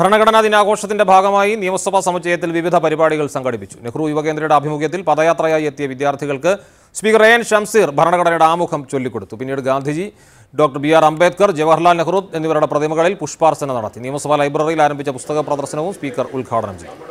ഭരണഘടനാ ദിനാഘോഷത്തിന്റെ ഭാഗമായി നിയമസഭാ സമുച്ചയത്തിൽ വിവിധ പരിപാടികൾ സംഘടിപ്പിച്ചു. നെഹ്റു യുവകേന്ദ്രയുടെ ആഭിമുഖ്യത്തിൽ പദയാത്രയായി എത്തിയ വിദ്യാർത്ഥികൾക്ക് സ്പീക്കർ എ എൻ ഷംസീർ ഭരണഘടനയുടെ ആമുഖം ചൊല്ലിക്കൊടുത്തു. പിന്നീട് Gandhiji doctor B R Ambedkar Jawaharlal Nehru എന്നിവരുടെ പ്രതിമകളിൽ പുഷ്പാർച്ചന നടത്തി. നിയമസഭാ ലൈബ്രറിയിൽ ആരംഭിച്ച പുസ്തക പ്രദർശനവും സ്പീക്കർ ഉദ്ഘാടനം ചെയ്തു.